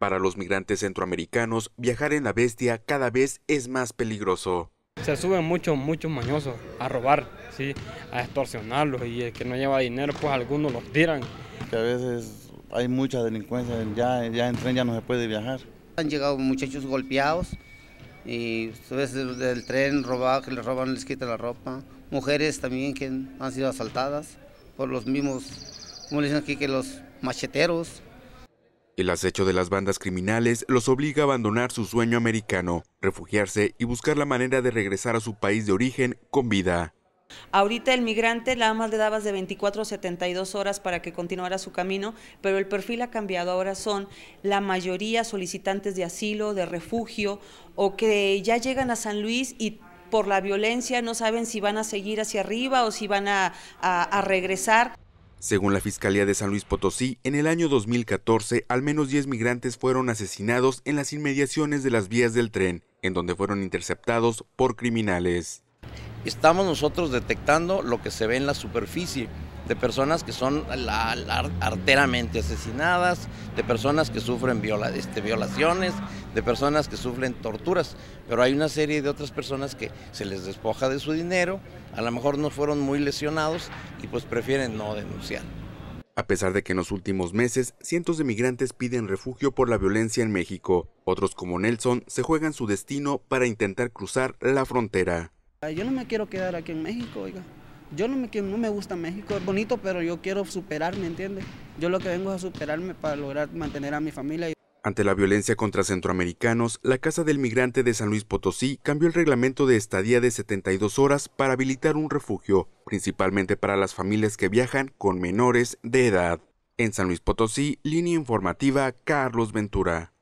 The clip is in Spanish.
Para los migrantes centroamericanos, viajar en la bestia cada vez es más peligroso. Se suben muchos, muchos mañosos a robar, ¿sí? a extorsionarlos y el que no lleva dinero, pues algunos los tiran. Que a veces hay mucha delincuencia, ya, ya en tren ya no se puede viajar. Han llegado muchachos golpeados y a veces del tren robado, que les roban, les quitan la ropa. Mujeres también que han sido asaltadas por los mismos, como dicen aquí, que los macheteros. El acecho de las bandas criminales los obliga a abandonar su sueño americano, refugiarse y buscar la manera de regresar a su país de origen con vida. Ahorita el migrante nada más le dabas de 24 a 72 horas para que continuara su camino, pero el perfil ha cambiado. Ahora son la mayoría solicitantes de asilo, de refugio, o que ya llegan a San Luis y por la violencia no saben si van a seguir hacia arriba o si van a, regresar. Según la Fiscalía de San Luis Potosí, en el año 2014 al menos 10 migrantes fueron asesinados en las inmediaciones de las vías del tren, en donde fueron interceptados por criminales. Estamos nosotros detectando lo que se ve en la superficie de personas que son arteramente asesinadas, de personas que sufren este, violaciones, de personas que sufren torturas, pero hay una serie de otras personas que se les despoja de su dinero, a lo mejor no fueron muy lesionados y pues prefieren no denunciar. A pesar de que en los últimos meses cientos de migrantes piden refugio por la violencia en México, otros como Nelson se juegan su destino para intentar cruzar la frontera. Yo no me quiero quedar aquí en México, oiga. Yo no me, no me gusta México, es bonito, pero yo quiero superarme, ¿entiendes? Yo lo que vengo es a superarme para lograr mantener a mi familia. Ante la violencia contra centroamericanos, la Casa del Migrante de San Luis Potosí cambió el reglamento de estadía de 72 horas para habilitar un refugio, principalmente para las familias que viajan con menores de edad. En San Luis Potosí, línea informativa Carlos Ventura.